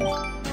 Música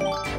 Bye.